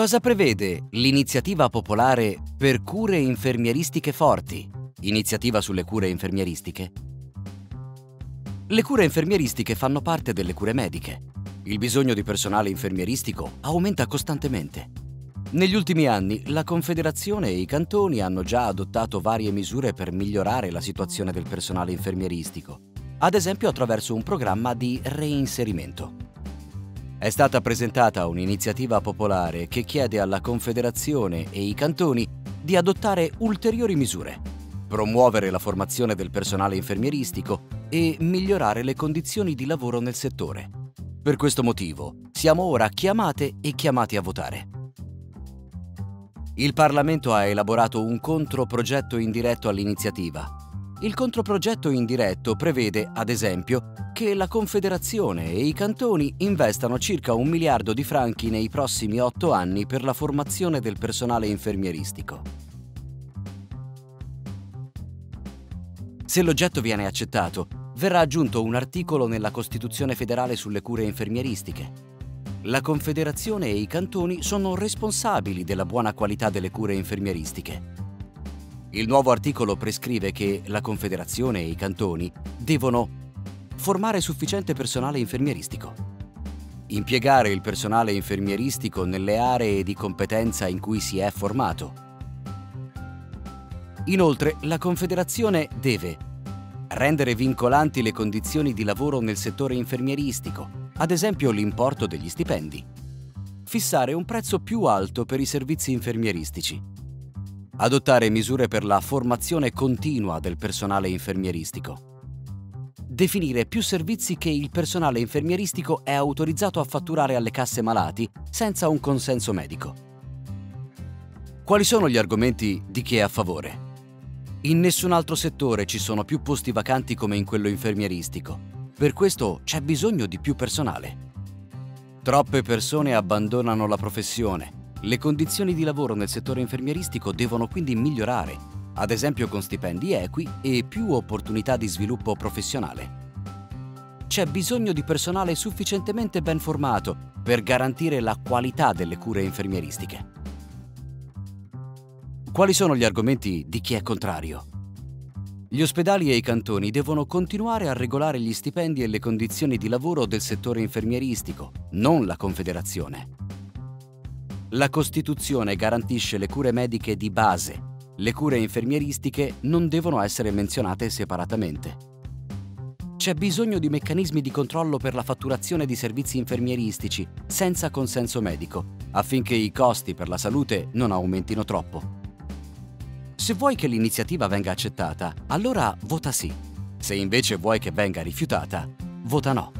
Cosa prevede l'iniziativa popolare per cure infermieristiche forti? Iniziativa sulle cure infermieristiche? Le cure infermieristiche fanno parte delle cure mediche. Il bisogno di personale infermieristico aumenta costantemente. Negli ultimi anni la Confederazione e i cantoni hanno già adottato varie misure per migliorare la situazione del personale infermieristico, ad esempio attraverso un programma di reinserimento. È stata presentata un'iniziativa popolare che chiede alla Confederazione e i cantoni di adottare ulteriori misure, promuovere la formazione del personale infermieristico e migliorare le condizioni di lavoro nel settore. Per questo motivo siamo ora chiamate e chiamati a votare. Il Parlamento ha elaborato un controprogetto indiretto all'iniziativa il controprogetto indiretto prevede, ad esempio, che la Confederazione e i cantoni investano circa un miliardo di franchi nei prossimi otto anni per la formazione del personale infermieristico. Se l'oggetto viene accettato, verrà aggiunto un articolo nella Costituzione federale sulle cure infermieristiche. La Confederazione e i cantoni sono responsabili della buona qualità delle cure infermieristiche il nuovo articolo prescrive che la Confederazione e i cantoni devono formare sufficiente personale infermieristico, impiegare il personale infermieristico nelle aree di competenza in cui si è formato. Inoltre, la Confederazione deve rendere vincolanti le condizioni di lavoro nel settore infermieristico, ad esempio l'importo degli stipendi, fissare un prezzo più alto per i servizi infermieristici, adottare misure per la formazione continua del personale infermieristico, definire più servizi che il personale infermieristico è autorizzato a fatturare alle casse malati senza un consenso medico. Quali sono gli argomenti di chi è a favore? In nessun altro settore ci sono più posti vacanti come in quello infermieristico. Per questo c'è bisogno di più personale. Troppe persone abbandonano la professione le condizioni di lavoro nel settore infermieristico devono quindi migliorare, ad esempio con stipendi equi e più opportunità di sviluppo professionale. C'è bisogno di personale sufficientemente ben formato per garantire la qualità delle cure infermieristiche. Quali sono gli argomenti di chi è contrario? Gli ospedali e i cantoni devono continuare a regolare gli stipendi e le condizioni di lavoro del settore infermieristico, non la Confederazione. La Costituzione garantisce le cure mediche di base. Le cure infermieristiche non devono essere menzionate separatamente. C'è bisogno di meccanismi di controllo per la fatturazione di servizi infermieristici senza consenso medico, affinché i costi per la salute non aumentino troppo. Se vuoi che l'iniziativa venga accettata, allora vota sì. Se invece vuoi che venga rifiutata, vota no.